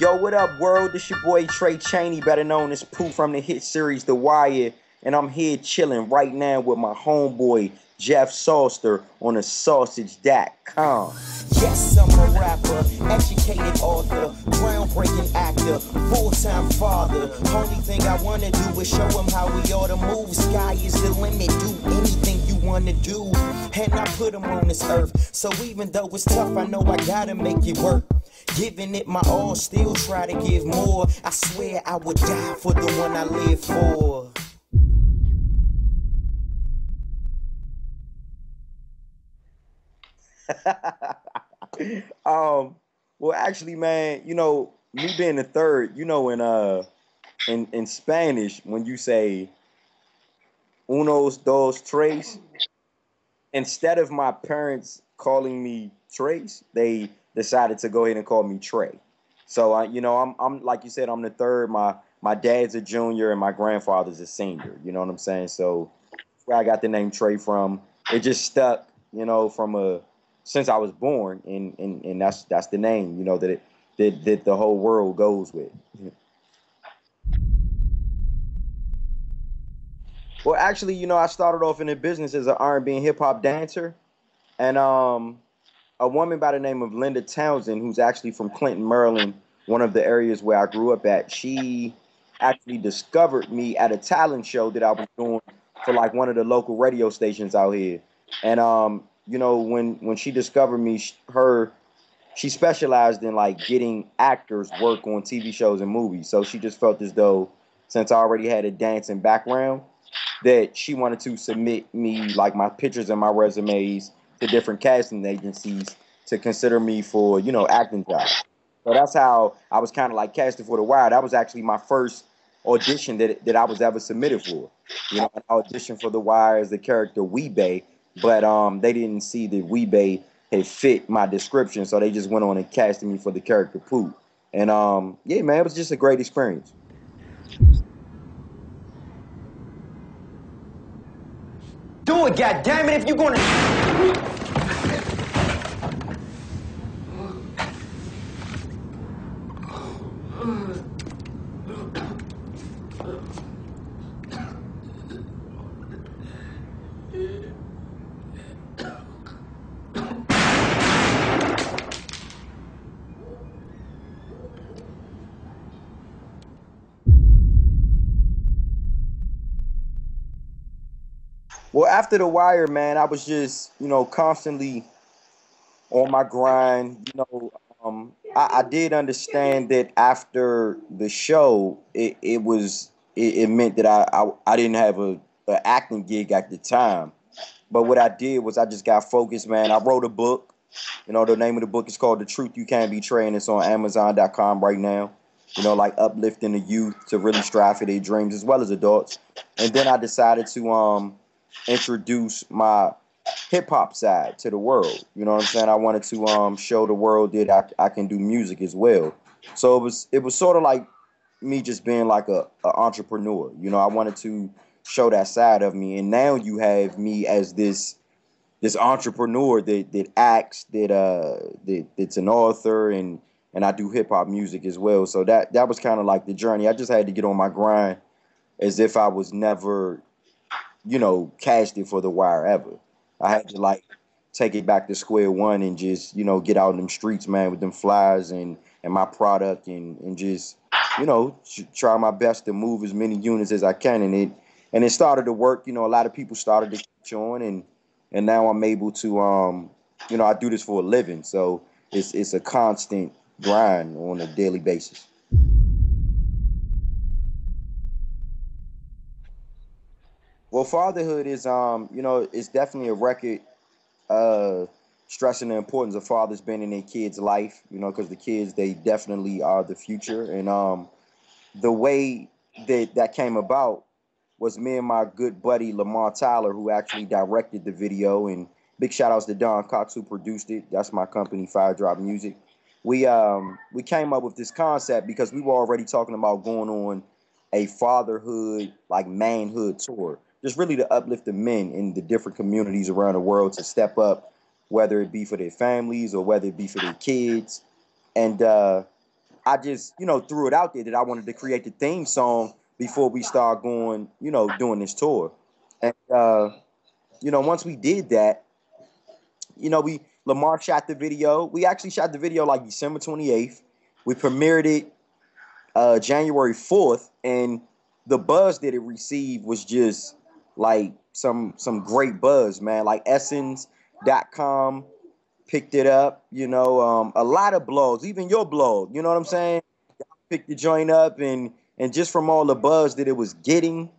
Yo, what up, world? This your boy Tray Chaney, better known as Pooh from the hit series The Wire, and I'm here chilling right now with my homeboy Jeff Soster on the SOSEG.com. Yes, I'm a rapper, educated author, groundbreaking actor, full-time father. Only thing I wanna do is show him how we ought to move. Sky is the limit, do anything you wanna do. And I put him on this earth. So even though it's tough, I know I gotta make it work. Giving it my all, still try to give more. I swear I would die for the one I live for. um, well, actually, man, you know, me being the third, you know, in uh, in in Spanish, when you say unos, dos, tres, instead of my parents calling me Trace, they decided to go ahead and call me Tray. So I, you know, I'm I'm like you said, I'm the third. My my dad's a junior and my grandfather's a senior. You know what I'm saying? So where I got the name Tray from, it just stuck. You know, from a since I was born, and and, and that's that's the name. You know that it that, that the whole world goes with. Well, actually, you know, I started off in the business as an R&B and hip hop dancer, and um, a woman by the name of Linda Townsend, who's actually from Clinton, Maryland, one of the areas where I grew up at. She actually discovered me at a talent show that I was doing for like one of the local radio stations out here, and um, you know, when when she discovered me, her she specialized in like getting actors work on TV shows and movies. So she just felt as though since I already had a dancing background that she wanted to submit me like my pictures and my resumes to different casting agencies to consider me for you know acting jobs. So that's how I was kind of like casted for the wire. That was actually my first audition that that I was ever submitted for. You know, an audition for the wire as the character Wee-Bey, but um they didn't see that Wee-Bey had fit my description, so they just went on and casted me for the character Pooh. And um yeah, man, it was just a great experience. Do it, goddammit, if you're gonna. Well, after the wire, man, I was just, you know, constantly on my grind. You know, um, I, I did understand that after the show, it, it was it, it meant that I, I I didn't have a, a acting gig at the time. But what I did was I just got focused, man. I wrote a book. You know, the name of the book is called The Truth You Can't Betray, and it's on Amazon.com right now. You know, like uplifting the youth to really strive for their dreams as well as adults. And then I decided to um introduce my hip hop side to the world. You know what I'm saying? I wanted to um show the world that I, I can do music as well. So it was it was sort of like me just being like a, a entrepreneur. You know, I wanted to show that side of me, and now you have me as this this entrepreneur that that acts, that uh that that's an author and and I do hip hop music as well. So that that was kind of like the journey. I just had to get on my grind as if I was never you know, cashed it for the wire ever. I had to like take it back to square one and just, you know, get out in them streets, man, with them flyers and and my product and and just, you know, try my best to move as many units as I can. And it and it started to work. You know, a lot of people started to catch on, and and now I'm able to, um, you know, I do this for a living, so it's it's a constant grind on a daily basis. Fatherhood is, um, you know, it's definitely a record uh, stressing the importance of fathers being in their kids' life, you know, because the kids, they definitely are the future. And um, the way that that came about was me and my good buddy Lamar Tyler, who actually directed the video. And big shout outs to Don Cox, who produced it. That's my company, Fire Drop Music. We um we came up with this concept because we were already talking about going on a fatherhood, like manhood tour just really to uplift the men in the different communities around the world to step up, whether it be for their families or whether it be for their kids. And uh, I just, you know, threw it out there that I wanted to create the theme song before we start going, you know, doing this tour. And uh, you know, once we did that, you know, we Lamar shot the video. We actually shot the video like December 28th. We premiered it uh January 4th, and the buzz that it received was just like some some great buzz, man. Like Essence.com picked it up, you know, um, a lot of blogs, even your blog, you know what I'm saying? Picked the joint up and and just from all the buzz that it was getting,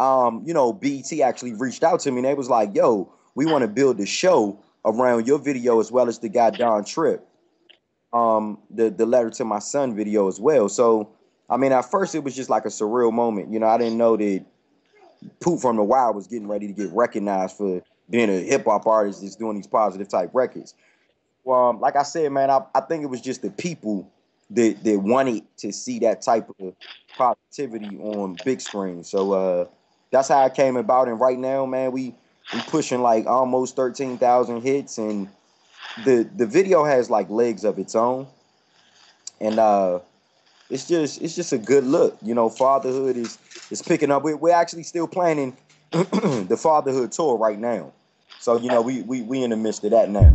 um, you know, BET actually reached out to me and they was like, yo, we want to build the show around your video as well as the guy Don Trip. Um, the the letter to my son video as well. So I mean, at first it was just like a surreal moment. You know, I didn't know that Pooh from the Wire was getting ready to get recognized for being a hip hop artist that's doing these positive type records. Well, um, like I said, man, I, I think it was just the people that that wanted to see that type of positivity on big screen. So uh, that's how it came about. And right now, man, we we pushing like almost thirteen thousand hits, and the the video has like legs of its own. And uh, it's just it's just a good look. You know, fatherhood is is picking up. We're, actually still planning the fatherhood tour right now. So you know, we we we in the midst of that now.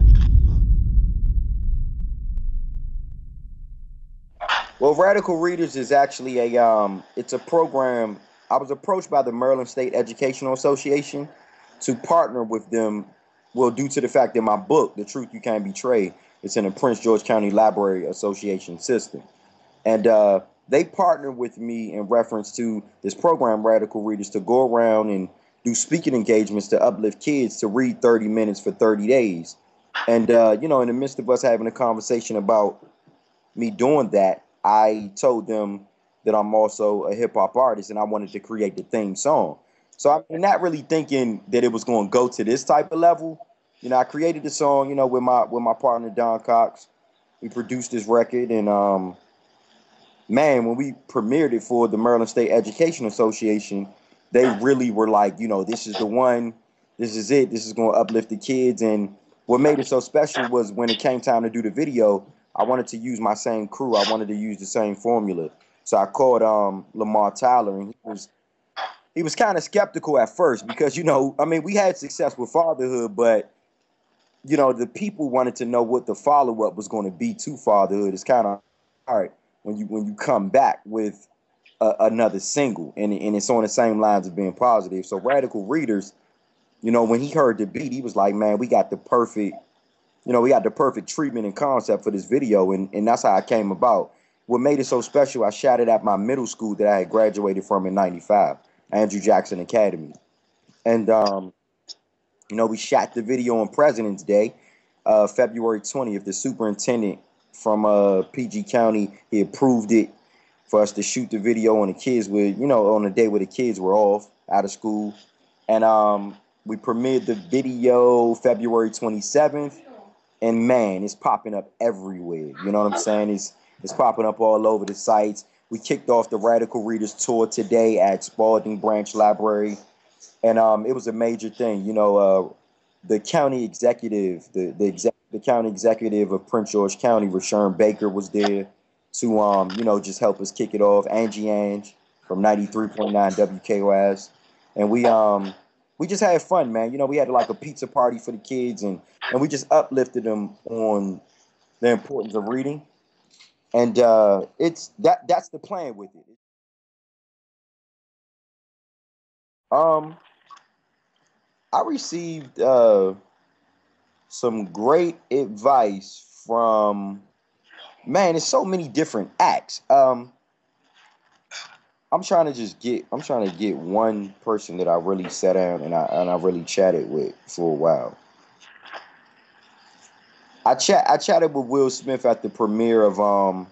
Well, Radical Readers is actually a um, it's a program. I was approached by the Maryland State Educational Association to partner with them. Well, due to the fact that my book, The Truth You Can't Betray, it's in the Prince George County Library Association system. And uh, they partnered with me in reference to this program, Radical Readers, to go around and do speaking engagements to uplift kids to read 30 minutes for 30 days. And, uh, you know, in the midst of us having a conversation about me doing that, I told them that I'm also a hip hop artist and I wanted to create the theme song. So I'm not really thinking that it was going to go to this type of level. You know, I created the song, you know, with my with my partner Don Cox. We produced this record and um man, when we premiered it for the Maryland State Education Association, they really were like, you know, this is the one, this is it, this is going to uplift the kids. And what made it so special was when it came time to do the video, I wanted to use my same crew. I wanted to use the same formula. So I called um, Lamar Tyler, and he was he was kind of skeptical at first because you know, I mean, we had success with fatherhood, but you know, the people wanted to know what the follow up was going to be to fatherhood. It's kind of hard when you when you come back with a, another single, and and it's on the same lines of being positive. So radical readers, you know, when he heard the beat, he was like, "Man, we got the perfect, you know, we got the perfect treatment and concept for this video," and and that's how I came about. What made it so special, I shot it at my middle school that I had graduated from in '95, Andrew Jackson Academy, and um, you know, we shot the video on President's Day, uh, February 20th. The superintendent from uh, PG County. He approved it for us to shoot the video on the kids with, you know, on the day where the kids were off out of school. And um, we premiered the video February 27th. And man, it's popping up everywhere. You know what I'm saying? It's it's popping up all over the sites. We kicked off the Radical Readers Tour today at Spalding Branch Library. And um, it was a major thing. You know, uh, the county executive, the, the executive the county executive of Prince George County, Rushern Baker, was there to um, you know, just help us kick it off. Angie Ange from 93.9 WKYS. And we um we just had fun, man. You know, we had like a pizza party for the kids and and we just uplifted them on the importance of reading. And uh it's that that's the plan with it. Um I received uh some great advice from man, it's so many different acts. Um I'm trying to just get I'm trying to get one person that I really sat down and I and I really chatted with for a while. I chat I chatted with Will Smith at the premiere of um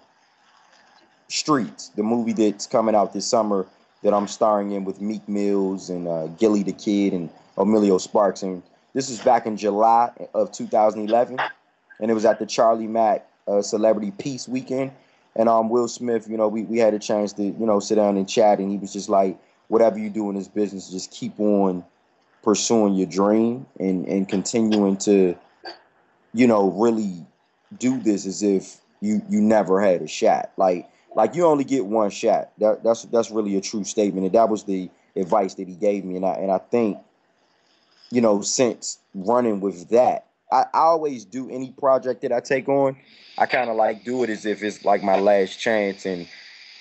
Streets, the movie that's coming out this summer that I'm starring in with Meek Mills and uh, Gillie the Kid and Emilio Sparks and this was back in July of 2011, and it was at the Charlie Mack uh, Celebrity Peace Weekend. And um, Will Smith, you know, we, we had a chance to, you know, sit down and chat, and he was just like, whatever you do in this business, just keep on pursuing your dream and, and continuing to, you know, really do this as if, you you never had a shot. Like like you only get one shot. That, that's that's really a true statement, and that was the advice that he gave me. And I and I think, you know, since running with that, I, I always do any project that I take on. I kind of like do it as if it's like my last chance, and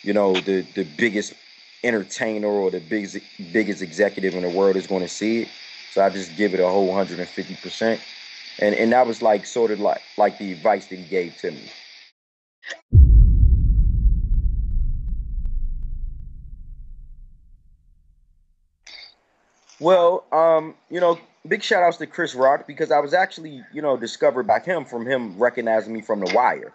you know, the the biggest entertainer or the biggest biggest executive in the world is going to see it. So I just give it a whole 150 percent, and and that was like sort of like like the advice that he gave to me. Well, um, you know, big shout outs to Chris Rock because I was actually, you know, discovered by him from him recognizing me from The Wire.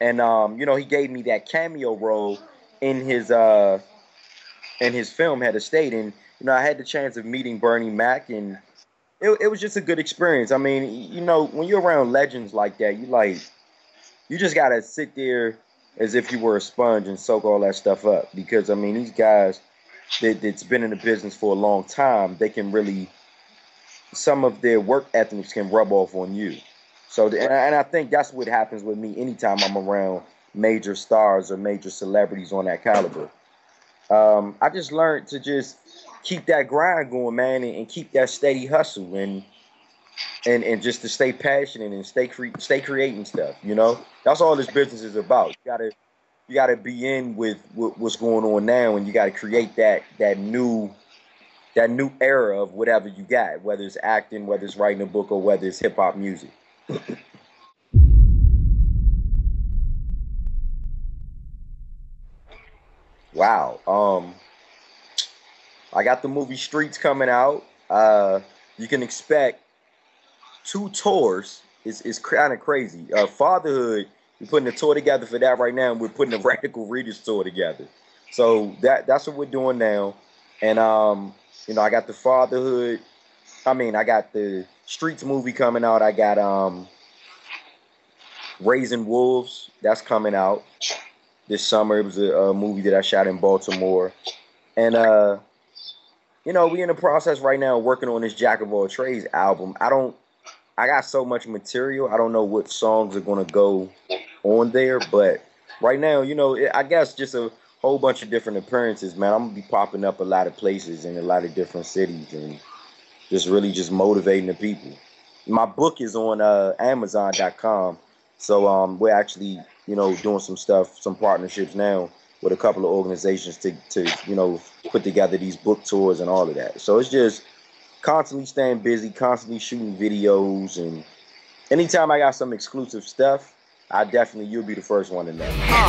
And um, you know, he gave me that cameo role in his uh in his film Head of State. And, you know, I had the chance of meeting Bernie Mac and it, it was just a good experience. I mean, you know, when you're around legends like that, you like you just gotta sit there as if you were a sponge and soak all that stuff up. Because I mean, these guys that, that's been in the business for a long time, they can really some of their work ethics can rub off on you. So, and I think that's what happens with me anytime I'm around major stars or major celebrities on that caliber. Um, I just learned to just keep that grind going, man, and, and, keep that steady hustle and and and just to stay passionate and stay cre- stay creating stuff. You know, that's all this business is about. You gotta you gotta be in with, what's going on now, and you gotta create that that new that new era of whatever you got, whether it's acting, whether it's writing a book, or whether it's hip hop music. wow. Um, I got the movie Streets coming out. Uh, you can expect two tours. It's, it's kind of crazy. Uh, Fatherhood, we're putting a tour together for that right now, and we're putting a Radical Readers tour together. So that that's what we're doing now. And um, you know, I got the Fatherhood. I mean, I got the Streets movie coming out. I got um Raising Wolves. That's coming out this summer. It was a, a movie that I shot in Baltimore. And uh you know, we in the process right now working on this Jack of All Trades album. I don't I got so much material. I don't know what songs are gonna go on there, but right now, you know, I guess just a whole bunch of different appearances, man. I'm gonna be popping up a lot of places in a lot of different cities and just really just motivating the people. My book is on uh, Amazon.com, so um, we're actually you know doing some stuff, some partnerships now with a couple of organizations to to you know put together these book tours and all of that. So it's just constantly staying busy, constantly shooting videos, and anytime I got some exclusive stuff, I definitely you'll be the first one to know. Uh,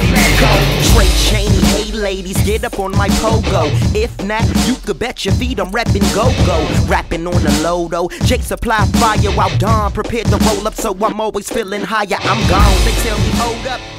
Tray Chaney, hey ladies, get up on my pogo. If not, you could bet your feet I'm repping go-go. Rapping on the low though. Jake supply fire while Don prepared to roll up, so I'm always feeling higher. I'm gone. They tell me hold up.